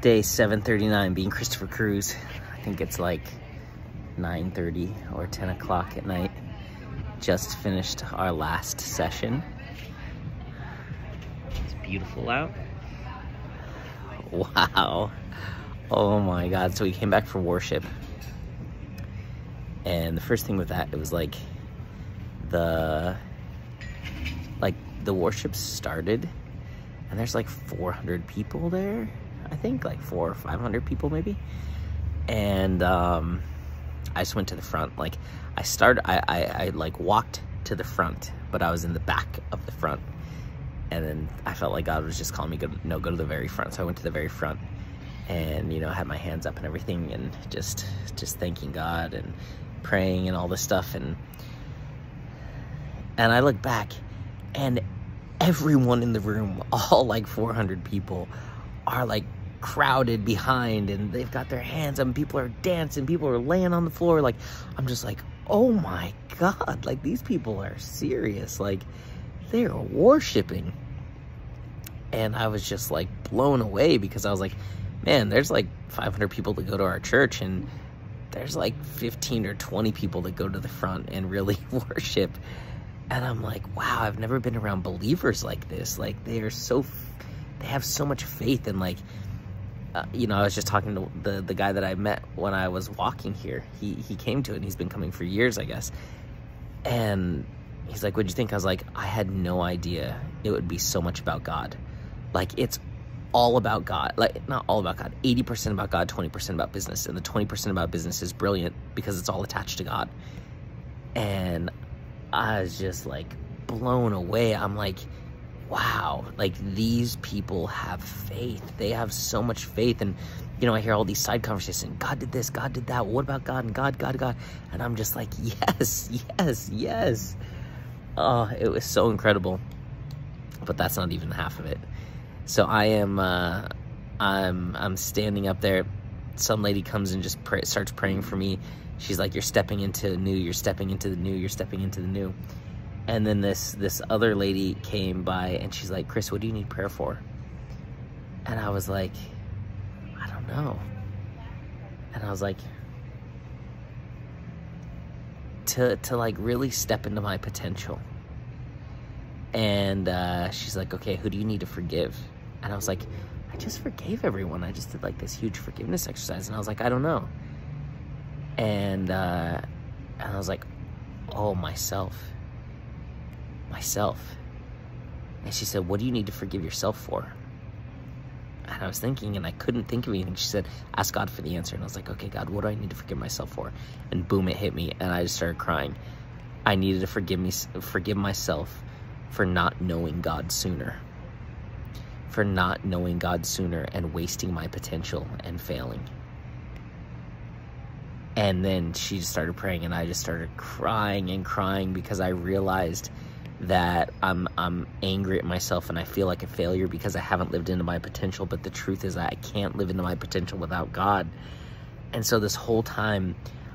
Day 739 being Christopher Cruz. I think it's like 9.30 or 10 o'clock at night. Just finished our last session. It's beautiful out. Wow. Oh my God. So we came back for worship. And the first thing with that, it was like the, like the worship started and there's like 400 people there. I think like four or 500 people maybe. And, um, I just went to the front. Like I started, I, I, I like walked to the front, but I was in the back of the front. And then I felt like God was just calling me, go, no, go to the very front. So I went to the very front and, you know, had my hands up and everything and just, just thanking God and praying and all this stuff. And, and I look back and everyone in the room, all like 400 people are like crowded behind and they've got their hands up people are dancing people are laying on the floor. Like i'm just like oh my god like these people are serious. Like they're worshiping. And i was just like blown away because i was like man there's like 500 people that go to our church and there's like 15 or 20 people that go to the front and really worship. And i'm like wow i've never been around believers like this. Like they are so they have so much faith and like uh, you know, I was just talking to the the guy that I met when I was walking here. He he came to it. and He's been coming for years, I guess. And he's like, "What'd you think?" I was like, "I had no idea it would be so much about God. Like it's all about God. Like not all about God. Eighty percent about God, twenty percent about business, and the twenty percent about business is brilliant because it's all attached to God." And I was just like blown away. I'm like wow, like these people have faith. They have so much faith. And, you know, I hear all these side conversations. God did this, God did that. What about God and God, God, God? And I'm just like, yes, yes, yes. Oh, it was so incredible. But that's not even half of it. So I am, uh, I'm, I'm standing up there. Some lady comes and just pray, starts praying for me. She's like, you're stepping into the new, you're stepping into the new, you're stepping into the new and then this this other lady came by and she's like chris what do you need prayer for? And i was like i don't know. And i was like to to like really step into my potential. And uh, she's like okay who do you need to forgive? And i was like i just forgave everyone. I just did like this huge forgiveness exercise. And i was like i don't know. And uh, and i was like oh myself myself. And she said, What do you need to forgive yourself for? And I was thinking, and I couldn't think of anything. She said, Ask God for the answer. And I was like, Okay, God, what do I need to forgive myself for? And boom, it hit me, and I just started crying. I needed to forgive me, forgive myself for not knowing God sooner, for not knowing God sooner and wasting my potential and failing. And then she just started praying, and I just started crying and crying because I realized that I'm I'm angry at myself and I feel like a failure because I haven't lived into my potential but the truth is I can't live into my potential without God. And so this whole time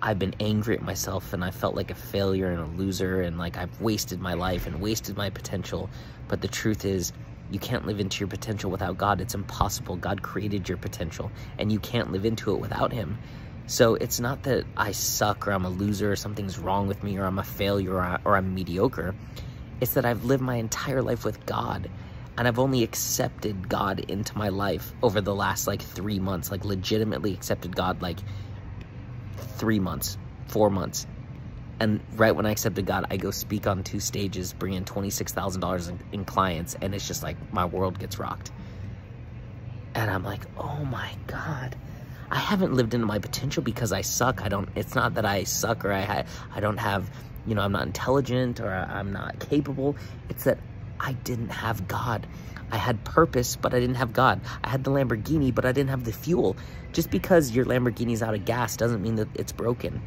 I've been angry at myself and I felt like a failure and a loser and like I've wasted my life and wasted my potential. But the truth is you can't live into your potential without God. It's impossible. God created your potential and you can't live into it without him. So it's not that I suck or I'm a loser or something's wrong with me or I'm a failure or, or I'm mediocre it's that I've lived my entire life with God and I've only accepted God into my life over the last like three months, like legitimately accepted God like three months, four months. And right when I accepted God, I go speak on two stages, bring in $26,000 in, in clients, and it's just like my world gets rocked. And I'm like, oh my God. I haven't lived into my potential because I suck. I don't, it's not that I suck or I, I don't have you know, I'm not intelligent or I'm not capable. It's that I didn't have God. I had purpose, but I didn't have God. I had the Lamborghini, but I didn't have the fuel. Just because your Lamborghini's out of gas doesn't mean that it's broken.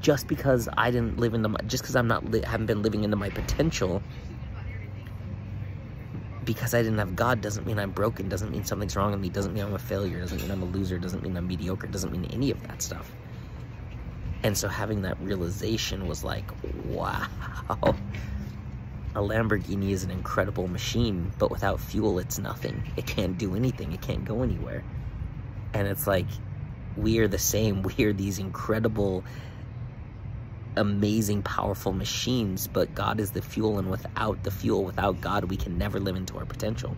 Just because I didn't live into my, just because I'm not, haven't been living into my potential, because I didn't have God doesn't mean I'm broken, doesn't mean something's wrong with me, doesn't mean I'm a failure, doesn't mean I'm a loser, doesn't mean I'm mediocre, doesn't mean any of that stuff. And so having that realization was like, wow. A Lamborghini is an incredible machine, but without fuel, it's nothing. It can't do anything. It can't go anywhere. And it's like, we are the same. We are these incredible, amazing, powerful machines, but God is the fuel, and without the fuel, without God, we can never live into our potential.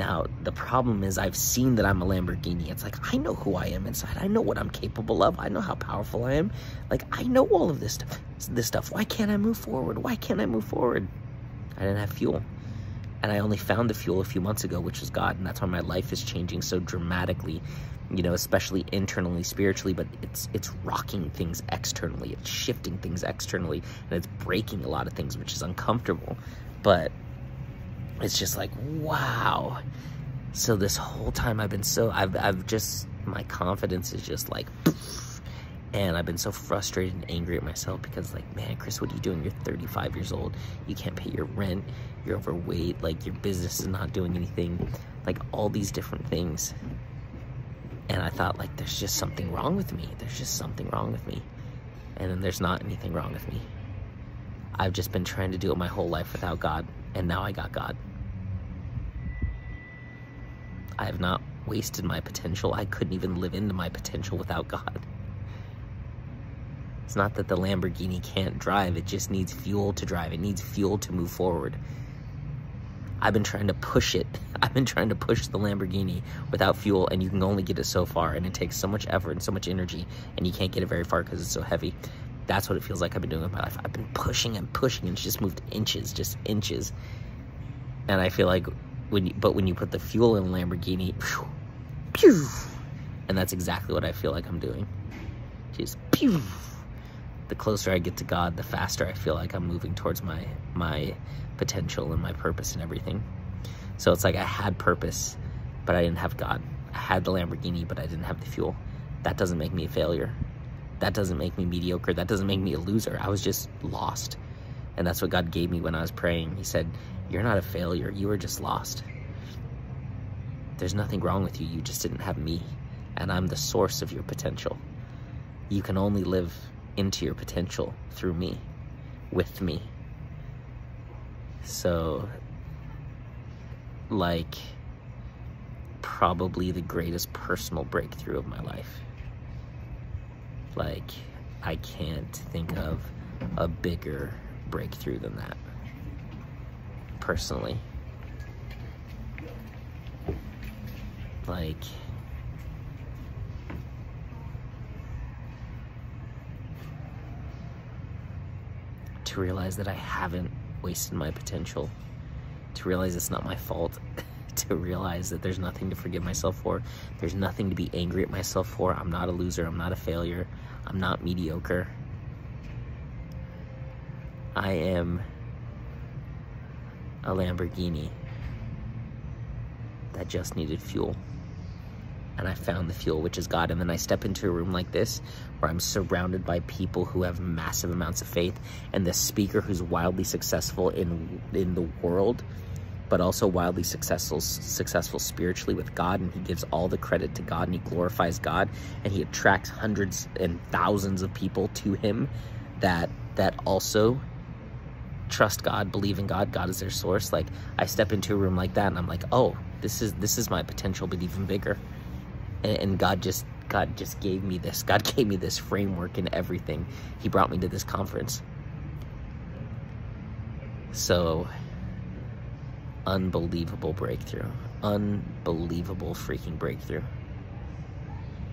Now, the problem is I've seen that I'm a Lamborghini. It's like, I know who I am inside. I know what I'm capable of. I know how powerful I am. Like, I know all of this stuff. This stuff. Why can't I move forward? Why can't I move forward? I didn't have fuel. And I only found the fuel a few months ago, which is God. And that's why my life is changing so dramatically, you know, especially internally, spiritually, but it's it's rocking things externally. It's shifting things externally. And it's breaking a lot of things, which is uncomfortable. But it's just like, wow. So this whole time I've been so, I've, I've just, my confidence is just like, and I've been so frustrated and angry at myself because like, man, Chris, what are you doing? You're 35 years old. You can't pay your rent. You're overweight. Like your business is not doing anything. Like all these different things. And I thought like, there's just something wrong with me. There's just something wrong with me. And then there's not anything wrong with me. I've just been trying to do it my whole life without God. And now I got God. I have not wasted my potential. I couldn't even live into my potential without God. It's not that the Lamborghini can't drive, it just needs fuel to drive. It needs fuel to move forward. I've been trying to push it. I've been trying to push the Lamborghini without fuel, and you can only get it so far, and it takes so much effort and so much energy, and you can't get it very far because it's so heavy. That's what it feels like I've been doing with my life. I've been pushing and pushing, and it's just moved inches, just inches. And I feel like when you, but when you put the fuel in a Lamborghini, phew, pew, and that's exactly what I feel like I'm doing. Just pew. The closer I get to God, the faster I feel like I'm moving towards my my potential and my purpose and everything. So it's like I had purpose, but I didn't have God. I had the Lamborghini, but I didn't have the fuel. That doesn't make me a failure. That doesn't make me mediocre. That doesn't make me a loser. I was just lost. And that's what God gave me when I was praying. He said, You're not a failure. You were just lost. There's nothing wrong with you. You just didn't have me. And I'm the source of your potential. You can only live into your potential through me, with me. So, like, probably the greatest personal breakthrough of my life. Like, I can't think of a bigger breakthrough than that, personally. Like, to realize that I haven't wasted my potential, to realize it's not my fault, to realize that there's nothing to forgive myself for, there's nothing to be angry at myself for. I'm not a loser, I'm not a failure, I'm not mediocre. I am a Lamborghini that just needed fuel. And I found the fuel, which is God. And then I step into a room like this where I'm surrounded by people who have massive amounts of faith and the speaker who's wildly successful in in the world but also wildly successful successful spiritually with God and he gives all the credit to God and he glorifies God and he attracts hundreds and thousands of people to him that that also trust God, believe in God, God is their source. Like I step into a room like that and I'm like, oh, this is this is my potential, but even bigger. And, and God just God just gave me this. God gave me this framework and everything. He brought me to this conference. So unbelievable breakthrough. Unbelievable freaking breakthrough.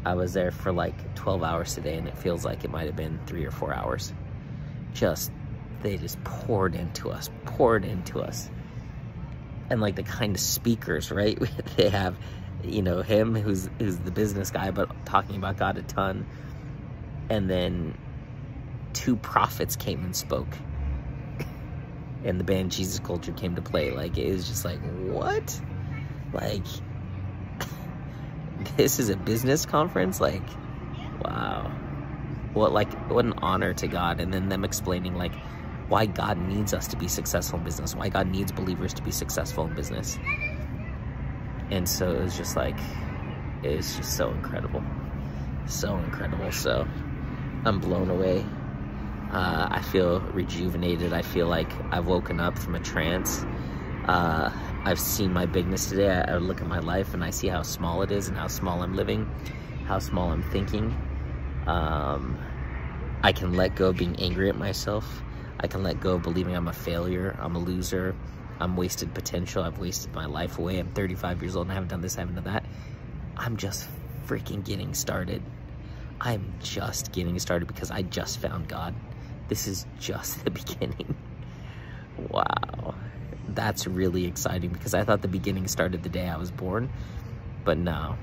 I was there for like 12 hours today and it feels like it might have been three or four hours. Just they just poured into us, poured into us. And like the kind of speakers, right? they have, you know, him who's who's the business guy, but talking about God a ton. And then two prophets came and spoke. And the band Jesus Culture came to play. Like it was just like, what? Like this is a business conference? Like, wow. What like what an honor to God and then them explaining like why God needs us to be successful in business, why God needs believers to be successful in business. And so it was just like, it was just so incredible. So incredible. So I'm blown away. Uh, I feel rejuvenated. I feel like I've woken up from a trance. Uh, I've seen my bigness today. I, I look at my life and I see how small it is and how small I'm living, how small I'm thinking. Um, I can let go of being angry at myself. I can let go of believing I'm a failure, I'm a loser, I'm wasted potential, I've wasted my life away. I'm 35 years old and I haven't done this, I haven't done that. I'm just freaking getting started. I'm just getting started because I just found God. This is just the beginning. Wow. That's really exciting because I thought the beginning started the day I was born, but no.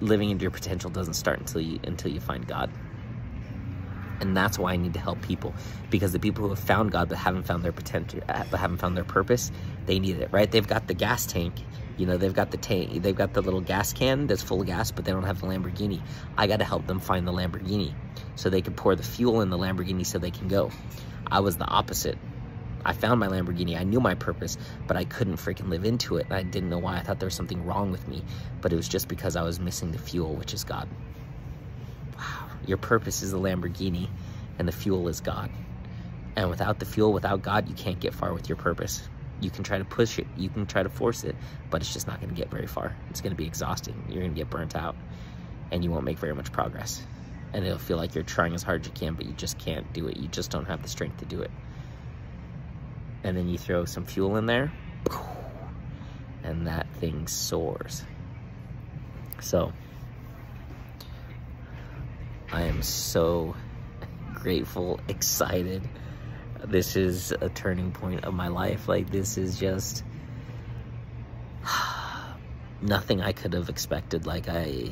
Living into your potential doesn't start until you until you find God. And that's why I need to help people because the people who have found God but haven't found their potential, but haven't found their purpose, they need it, right? They've got the gas tank, you know, they've got the tank, they've got the little gas can that's full of gas, but they don't have the Lamborghini. I got to help them find the Lamborghini so they can pour the fuel in the Lamborghini so they can go. I was the opposite. I found my Lamborghini. I knew my purpose, but I couldn't freaking live into it. I didn't know why. I thought there was something wrong with me, but it was just because I was missing the fuel, which is God. Wow. Your purpose is the Lamborghini, and the fuel is God. And without the fuel, without God, you can't get far with your purpose. You can try to push it, you can try to force it, but it's just not going to get very far. It's going to be exhausting. You're going to get burnt out, and you won't make very much progress. And it'll feel like you're trying as hard as you can, but you just can't do it. You just don't have the strength to do it. And then you throw some fuel in there and that thing soars. So I am so grateful excited. This is a turning point of my life. Like this is just nothing I could have expected. Like I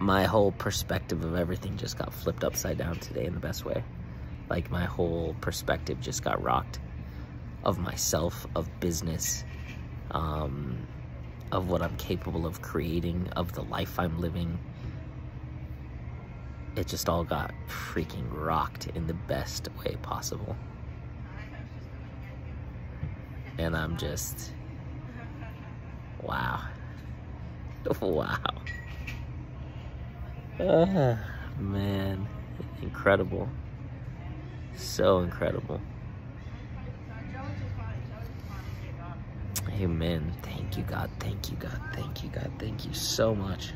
my whole perspective of everything just got flipped upside down today in the best way like my whole perspective just got rocked of myself, of business, um, of what I'm capable of creating, of the life I'm living. It just all got freaking rocked in the best way possible. And I'm just, wow. Wow. Uh, man, incredible. So incredible. Amen. Thank you, God. Thank you, God. Thank you, God. Thank you so much.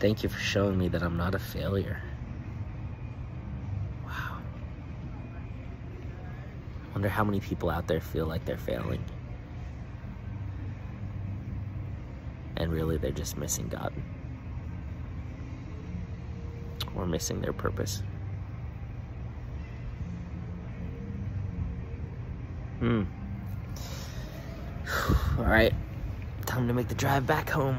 Thank you for showing me that I'm not a failure. Wow. Wonder how many people out there feel like they're failing. And really, they're just missing God. Or missing their purpose. Hmm. All right, time to make the drive back home.